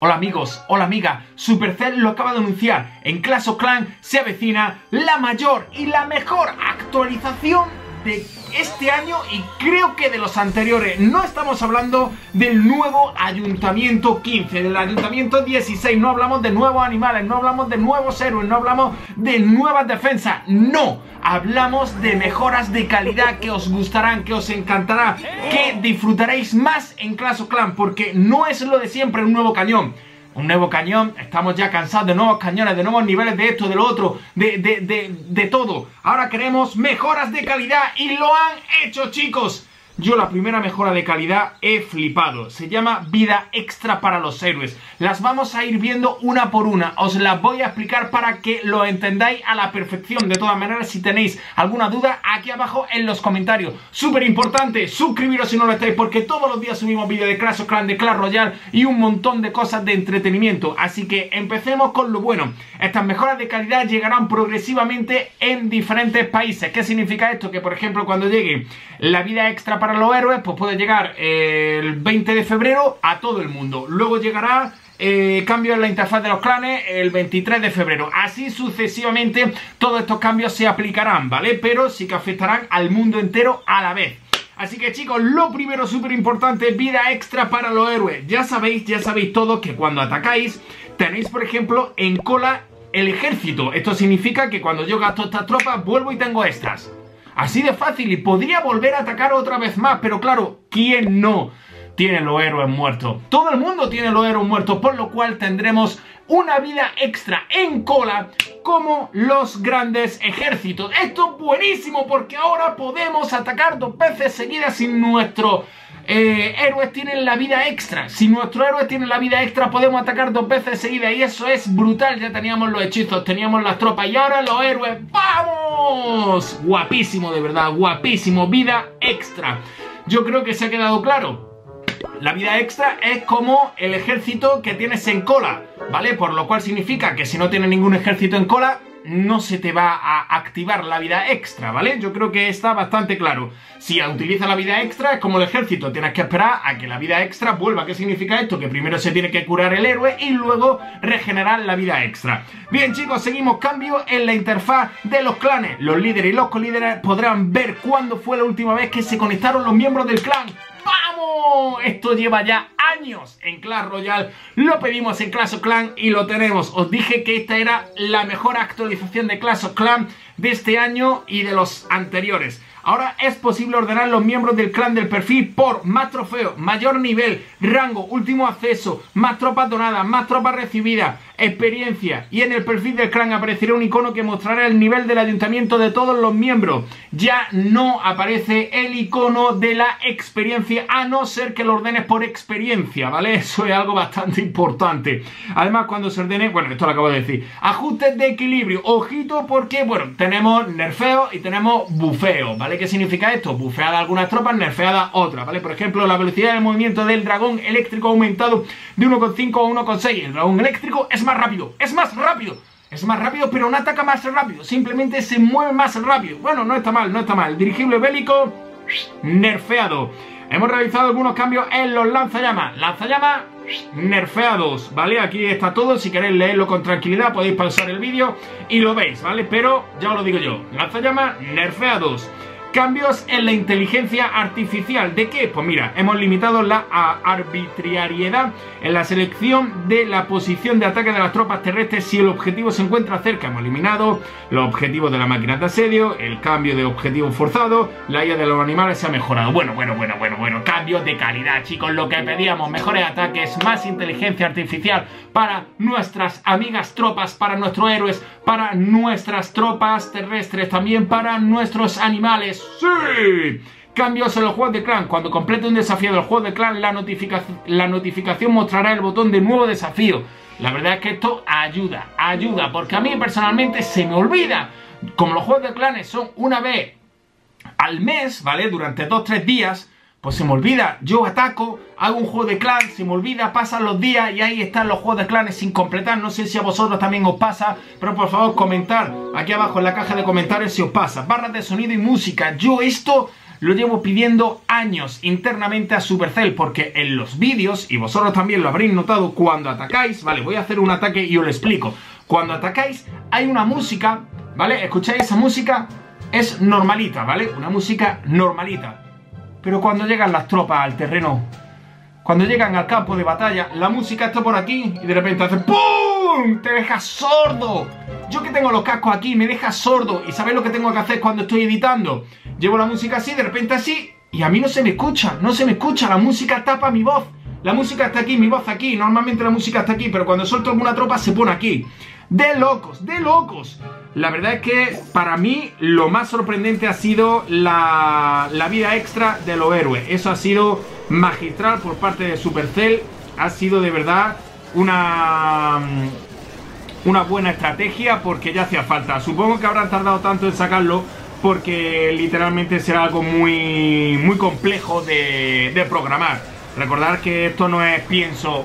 Hola amigos, hola amiga, Supercell lo acaba de anunciar, en Clash of Clans se avecina la mayor y la mejor actualización de este año y creo que de los anteriores. No estamos hablando del nuevo Ayuntamiento 15, del Ayuntamiento 16, no hablamos de nuevos animales, no hablamos de nuevos héroes, no hablamos de nuevas defensas, no. Hablamos de mejoras de calidad que os gustarán, que os encantará, que disfrutaréis más en Clash of Clans, porque no es lo de siempre un nuevo cañón un nuevo cañón, estamos ya cansados de nuevos cañones, de nuevos niveles de esto, de lo otro, de, de, de, de todo. Ahora queremos mejoras de calidad y lo han hecho chicos. Yo la primera mejora de calidad he flipado. Se llama vida extra para los héroes. Las vamos a ir viendo una por una. Os las voy a explicar para que lo entendáis a la perfección. De todas maneras, si tenéis alguna duda, aquí abajo en los comentarios. Súper importante, suscribiros si no lo estáis, porque todos los días subimos vídeos de Clash of Clans, de Clash Royale y un montón de cosas de entretenimiento. Así que empecemos con lo bueno. Estas mejoras de calidad llegarán progresivamente en diferentes países. ¿Qué significa esto? Que por ejemplo cuando llegue la vida extra para para los héroes, pues puede llegar el 20 de febrero a todo el mundo. Luego llegará eh, cambio en la interfaz de los clanes el 23 de febrero. Así sucesivamente todos estos cambios se aplicarán, ¿vale? Pero sí que afectarán al mundo entero a la vez. Así que chicos, lo primero súper importante, vida extra para los héroes. Ya sabéis, ya sabéis todos que cuando atacáis tenéis, por ejemplo, en cola el ejército. Esto significa que cuando yo gasto estas tropas, vuelvo y tengo estas. Así de fácil y podría volver a atacar otra vez más, pero claro, ¿quién no tiene los héroes muertos? Todo el mundo tiene los héroes muertos, por lo cual tendremos una vida extra en cola como los grandes ejércitos. Esto es buenísimo porque ahora podemos atacar dos veces seguidas sin nuestro eh, héroes tienen la vida extra. Si nuestro héroe tiene la vida extra, podemos atacar dos veces seguidas. Y eso es brutal. Ya teníamos los hechizos, teníamos las tropas. Y ahora los héroes. ¡Vamos! Guapísimo, de verdad. Guapísimo. Vida extra. Yo creo que se ha quedado claro. La vida extra es como el ejército que tienes en cola, ¿vale? Por lo cual significa que si no tienes ningún ejército en cola, no se te va a activar la vida extra, ¿vale? Yo creo que está bastante claro. Si utiliza la vida extra es como el ejército, tienes que esperar a que la vida extra vuelva. ¿Qué significa esto? Que primero se tiene que curar el héroe y luego regenerar la vida extra. Bien chicos, seguimos cambio en la interfaz de los clanes. Los líderes y los colíderes podrán ver cuándo fue la última vez que se conectaron los miembros del clan. ¡Vamos! Esto lleva ya en Clash Royale. Lo pedimos en Clash of Clans y lo tenemos. Os dije que esta era la mejor actualización de Clash of Clans de este año y de los anteriores. Ahora es posible ordenar los miembros del clan del perfil por más trofeos, mayor nivel, rango, último acceso, más tropas donadas, más tropas recibidas, experiencia. Y en el perfil del clan aparecerá un icono que mostrará el nivel del ayuntamiento de todos los miembros. Ya no aparece el icono de la experiencia, a no ser que lo ordenes por experiencia, ¿vale? Eso es algo bastante importante. Además, cuando se ordene, bueno, esto lo acabo de decir, ajustes de equilibrio. Ojito porque, bueno, tenemos nerfeo y tenemos bufeo, ¿vale? ¿Qué significa esto? Bufeada algunas tropas, nerfeada otras, ¿vale? Por ejemplo, la velocidad de movimiento del dragón eléctrico ha aumentado de 1,5 a 1,6. El dragón eléctrico es más rápido, es más rápido. Es más rápido, pero no ataca más rápido. Simplemente se mueve más rápido. Bueno, no está mal, no está mal. Dirigible bélico, nerfeado. Hemos realizado algunos cambios en los lanzallamas. Lanzallamas nerfeados, ¿vale? Aquí está todo. Si queréis leerlo con tranquilidad, podéis pausar el vídeo y lo veis, ¿vale? Pero ya os lo digo yo. Lanzallamas nerfeados. Cambios en la inteligencia artificial. ¿De qué? Pues mira, hemos limitado la arbitrariedad en la selección de la posición de ataque de las tropas terrestres si el objetivo se encuentra cerca. Hemos eliminado los objetivos de la máquina de asedio, el cambio de objetivo forzado, la IA de los animales se ha mejorado. Bueno, bueno, bueno, bueno, bueno. Cambios de calidad, chicos. Lo que pedíamos, mejores ataques, más inteligencia artificial para nuestras amigas tropas, para nuestros héroes, para nuestras tropas terrestres, también para nuestros animales ¡Sí! Cambios en los juegos de clan. Cuando complete un desafío del juego de clan, la, la notificación mostrará el botón de nuevo desafío. La verdad es que esto ayuda, ayuda, porque a mí personalmente se me olvida. Como los juegos de clanes son una vez al mes, ¿vale? Durante 2-3 días, pues se me olvida. Yo ataco, hago un juego de clan, se me olvida, pasan los días y ahí están los juegos de clanes sin completar. No sé si a vosotros también os pasa, pero por favor comentar aquí abajo en la caja de comentarios si os pasa. Barras de sonido y música. Yo esto lo llevo pidiendo años internamente a Supercell porque en los vídeos, y vosotros también lo habréis notado cuando atacáis, vale, voy a hacer un ataque y os lo explico. Cuando atacáis hay una música, ¿vale? ¿Escucháis esa música? Es normalita, ¿vale? Una música normalita. Pero cuando llegan las tropas al terreno, cuando llegan al campo de batalla, la música está por aquí y de repente hace ¡PUM! ¡Te deja sordo! Yo que tengo los cascos aquí, me deja sordo. ¿Y sabéis lo que tengo que hacer cuando estoy editando? Llevo la música así, de repente así, y a mí no se me escucha, no se me escucha, la música tapa mi voz. La música está aquí, mi voz aquí, normalmente la música está aquí, pero cuando suelto alguna tropa se pone aquí. De locos, de locos. La verdad es que para mí lo más sorprendente ha sido la, la vida extra de los héroes. Eso ha sido magistral por parte de Supercell. Ha sido de verdad una, una buena estrategia porque ya hacía falta. Supongo que habrán tardado tanto en sacarlo porque literalmente será algo muy, muy complejo de, de programar. Recordar que esto no es pienso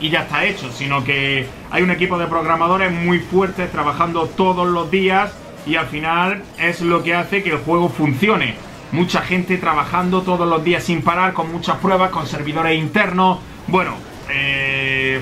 y ya está hecho, sino que hay un equipo de programadores muy fuertes trabajando todos los días y al final es lo que hace que el juego funcione. Mucha gente trabajando todos los días sin parar, con muchas pruebas, con servidores internos. Bueno, eh,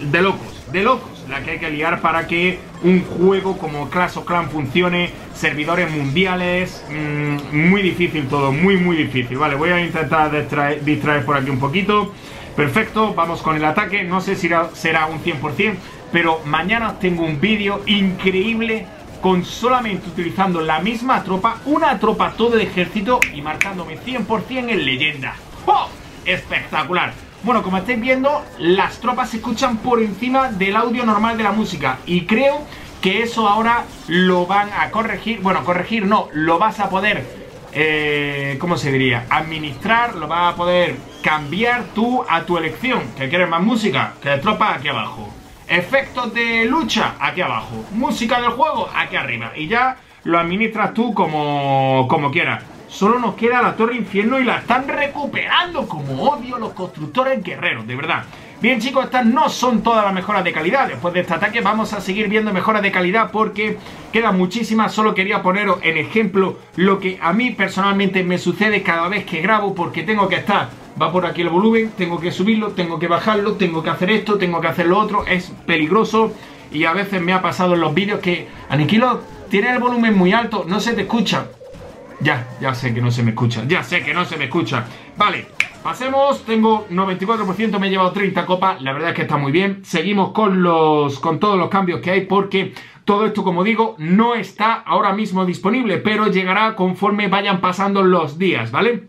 de locos, de locos la que hay que liar para que un juego como Clash of Clans funcione, servidores mundiales, mmm, muy difícil todo, muy muy difícil. Vale, voy a intentar distraer, distraer por aquí un poquito. Perfecto, vamos con el ataque. No sé si será un 100%, pero mañana tengo un vídeo increíble con solamente utilizando la misma tropa, una tropa todo el ejército y marcándome 100% en leyenda. ¡Oh! Espectacular. Bueno, como estáis viendo, las tropas se escuchan por encima del audio normal de la música y creo que eso ahora lo van a corregir, bueno, corregir no, lo vas a poder eh, ¿cómo se diría? Administrar, lo vas a poder cambiar tú a tu elección. ¿Que quieres más música? Que tropa aquí abajo. Efectos de lucha, aquí abajo. Música del juego, aquí arriba. Y ya lo administras tú como, como quieras. Solo nos queda la Torre Infierno y la están recuperando como odio los constructores guerreros, de verdad. Bien chicos, estas no son todas las mejoras de calidad. Después de este ataque vamos a seguir viendo mejoras de calidad porque quedan muchísimas. Solo quería poneros en ejemplo lo que a mí personalmente me sucede cada vez que grabo porque tengo que estar... Va por aquí el volumen, tengo que subirlo, tengo que bajarlo, tengo que hacer esto, tengo que hacer lo otro. Es peligroso y a veces me ha pasado en los vídeos que... Aniquilo, tiene el volumen muy alto, no se te escucha. Ya, ya sé que no se me escucha, ya sé que no se me escucha. Vale, Pasemos, tengo 94%, me he llevado 30 copas, la verdad es que está muy bien. Seguimos con, los, con todos los cambios que hay porque todo esto, como digo, no está ahora mismo disponible, pero llegará conforme vayan pasando los días, ¿vale?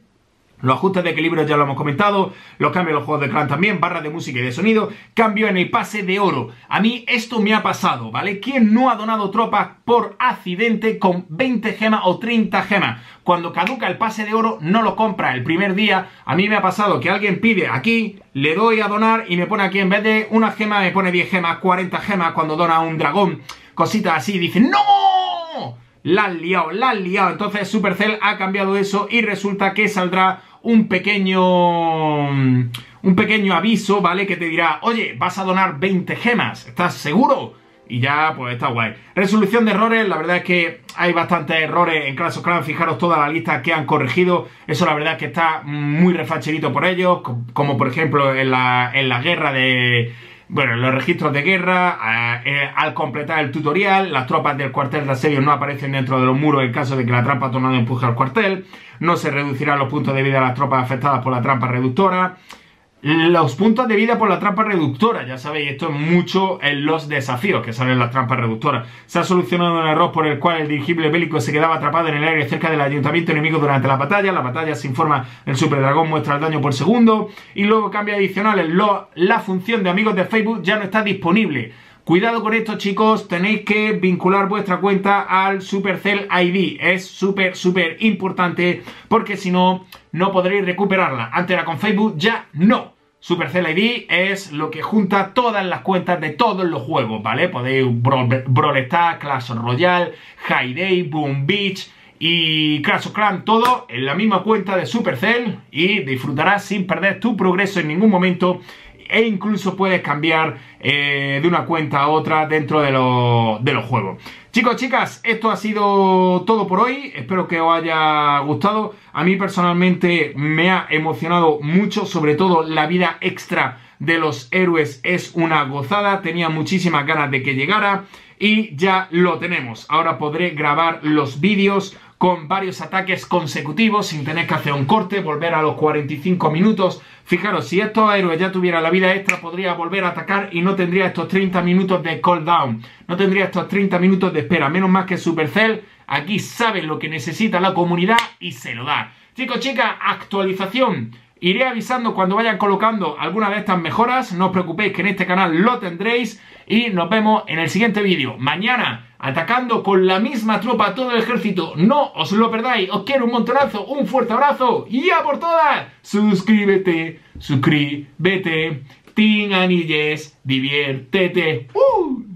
Los ajustes de equilibrio ya lo hemos comentado, los cambios en los juegos de clan también, barra de música y de sonido, cambio en el pase de oro. A mí esto me ha pasado, ¿vale? ¿Quién no ha donado tropas por accidente con 20 gemas o 30 gemas? Cuando caduca el pase de oro no lo compra el primer día. A mí me ha pasado que alguien pide aquí, le doy a donar y me pone aquí en vez de una gema me pone 10 gemas, 40 gemas cuando dona un dragón, cositas así, dice ¡No! La han liado, la han liado. Entonces Supercell ha cambiado eso y resulta que saldrá un pequeño un pequeño aviso, ¿vale? Que te dirá, oye, vas a donar 20 gemas, ¿estás seguro? Y ya, pues está guay. Resolución de errores, la verdad es que hay bastantes errores en Clash of Clans, fijaros toda la lista que han corregido, eso la verdad es que está muy refacherito por ellos, como por ejemplo en la, en la guerra de... Bueno, los registros de guerra, eh, al completar el tutorial, las tropas del cuartel de asedio no aparecen dentro de los muros en caso de que la trampa tornado empuje al cuartel no se reducirán los puntos de vida de las tropas afectadas por la trampa reductora. Los puntos de vida por la trampa reductora, ya sabéis, esto es mucho en los desafíos que salen las trampas reductoras. Se ha solucionado un error por el cual el dirigible bélico se quedaba atrapado en el aire cerca del ayuntamiento enemigo durante la batalla. La batalla se informa, el super dragón muestra el daño por segundo. Y luego cambia adicional, la función de amigos de Facebook ya no está disponible. Cuidado con esto chicos, tenéis que vincular vuestra cuenta al Supercell ID. Es súper, súper importante porque si no, no podréis recuperarla. Antes era con Facebook, ya no. Supercell ID es lo que junta todas las cuentas de todos los juegos, ¿vale? Podéis Brawl Clash Royale, High Day, Boom Beach y Clash of Clans, todo en la misma cuenta de Supercell y disfrutarás sin perder tu progreso en ningún momento e incluso puedes cambiar eh, de una cuenta a otra dentro de, de los juegos. Chicos, chicas, esto ha sido todo por hoy. Espero que os haya gustado. A mí personalmente me ha emocionado mucho, sobre todo la vida extra de los héroes es una gozada. Tenía muchísimas ganas de que llegara y ya lo tenemos. Ahora podré grabar los vídeos con varios ataques consecutivos sin tener que hacer un corte, volver a los 45 minutos. Fijaros, si estos héroes ya tuvieran la vida extra, podría volver a atacar y no tendría estos 30 minutos de cooldown. No tendría estos 30 minutos de espera. Menos más que Supercell aquí sabe lo que necesita la comunidad y se lo da. Chicos, chicas, actualización. Iré avisando cuando vayan colocando alguna de estas mejoras. No os preocupéis que en este canal lo tendréis. Y nos vemos en el siguiente vídeo. Mañana, atacando con la misma tropa todo el ejército. No os lo perdáis. Os quiero un montonazo. Un fuerte abrazo. Y a por todas. Suscríbete. Suscríbete. Tin anilles. Diviértete. ¡Uh!